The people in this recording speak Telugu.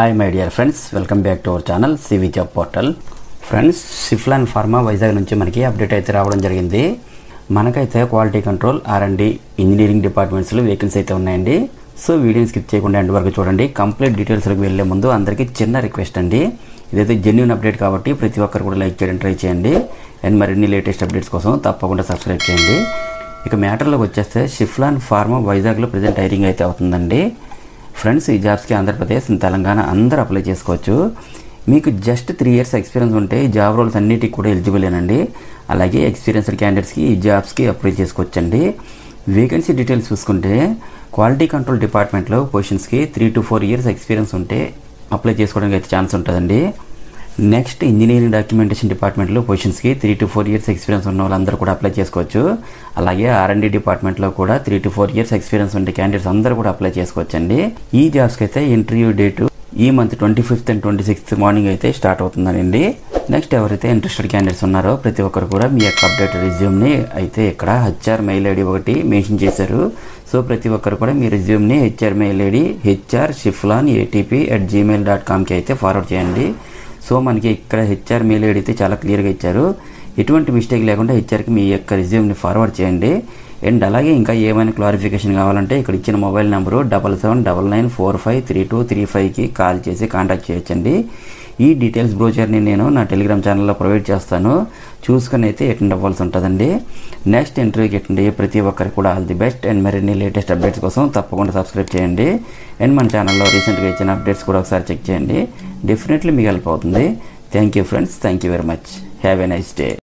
Hi my dear friends welcome back to our channel CV job portal friends సిఫ్లాన్ pharma Vizag నుంచి మనకి అప్డేట్ అయితే రావడం జరిగింది. మనకైతే quality control R and engineering డిపార్ట్మెంట్స్లో vacancy అయితే ఉన్నాయండి. సో వీడియోని స్కిప్ చేయకుండా ఎండ్ వరకు చూడండి. కంప్లీట్ డీటెయిల్స్లోకి వెళ్ళే ముందు అందరికీ చిన్న రిక్వెస్ట్ అండి. ఇదైతే జెన్యున్ అప్డేట్ కాబట్టి ప్రతి ఒక్కరు కూడా లైక్ చేయడం ట్రై చేయండి. అండ్ మరిన్ని లేటెస్ట్ అప్డేట్స్ కోసం తప్పకుండా సబ్స్క్రైబ్ చేయండి. ఇక మ్యాటర్లోకి వచ్చేస్తే షిఫ్లాన్ ఫార్మా వైజాగ్లో ప్రజెంట్ హైరింగ్ అయితే అవుతుందండి. ఫ్రెండ్స్ ఈ జాబ్స్కి ఆంధ్రప్రదేశ్ తెలంగాణ అందరూ అప్లై చేసుకోవచ్చు. మీకు జస్ట్ త్రీ ఇయర్స్ ఎక్స్పీరియన్స్ ఉంటే ఈ జాబ్ రోల్స్ అన్నిటికి కూడా ఎలిజిబులేనండి అలాగే ఎక్స్పీరియన్స్డ్ క్యాండిడేట్స్కి ఈ జాబ్స్కి అప్లై చేసుకోవచ్చండి. వేకెన్సీ డీటెయిల్స్ చూసుకుంటే క్వాలిటీ కంట్రోల్ డిపార్ట్మెంట్లో పొజిషన్స్కి three to four years experience ఉంటే అప్లై చేసుకోవడానికి అయితే ఛాన్స్ ఉంటుందండి. నెక్స్ట్ ఇంజనీరింగ్ డాక్యుమెంటేషన్ డిపార్ట్మెంట్లో పొజిషన్స్కి three to four years experience ఉన్న వాళ్ళందరూ కూడా అప్లై చేసుకోవచ్చు. అలాగే ఆర్ఎండి డిపార్ట్మెంట్లో కూడా three to four years experience ఉండే క్యాండిడేట్స్ అందరూ కూడా అప్లై చేసుకోవచ్చండి. ఈ జాబ్స్కి అయితే ఇంటర్వ్యూ డేటు ఈ month twenty fifth and twenty sixth morning అయితే స్టార్ట్ అవుతుందండి నెక్స్ట్ ఎవరైతే ఇంట్రెస్టెడ్ క్యాండిడేట్స్ ఉన్నారో ప్రతి ఒక్కరు కూడా మీ యొక్క అప్డేట్ రిజ్యూమ్ని అయితే ఇక్కడ హెచ్ఆర్ మెయిల్ ఐడి ఒకటి మెన్షన్ చేశారు. సో ప్రతి ఒక్కరు కూడా మీ రిజ్యూమ్ని హెచ్ఆర్ మెయిల్ ఐడి హెచ్ఆర్ షిఫ్లాన్ ఏటీపీ అట్ జీమెయిల్ డాట్ కామ్కి అయితే ఫార్వర్డ్ చేయండి. సో మనకి ఇక్కడ హెచ్ఆర్ మెయిల్ ఐడి అయితే చాలా క్లియర్గా ఇచ్చారు. ఎటువంటి మిస్టేక్ లేకుండా హెచ్ఆర్కి మీ యొక్క రిజ్యూమ్ని ఫార్వర్డ్ చేయండి. అండ్ అలాగే ఇంకా ఏమైనా క్లారిఫికేషన్ కావాలంటే ఇక్కడ ఇచ్చిన mobile number double seven double nine four five three two three ఫైవ్కి కాల్ చేసి కాంటాక్ట్ చేయొచ్చండి. ఈ డీటెయిల్స్ బ్రోచర్ని నేను నా టెలిగ్రామ్ ఛానల్లో ప్రొవైడ్ చేస్తాను. చూసుకొని అయితే అటెండ్ అవ్వాల్సి ఉంటుందండి. నెక్స్ట్ ఇంటర్వ్యూకి అటెండ్ అయ్యే ప్రతి ఒక్కరికి కూడా ఆల్ ది బెస్ట్ అండ్ మరిన్ని లేటెస్ట్ అప్డేట్స్ కోసం తప్పకుండా సబ్స్క్రైబ్ చేయండి. అండ్ మన ఛానల్లో రీసెంట్గా ఇచ్చిన అప్డేట్స్ కూడా ఒకసారి చెక్ చేయండి. డెఫినెట్లీ మీకు హెల్ప్ అవుతుంది. Thank you friends thank you very much have a nice day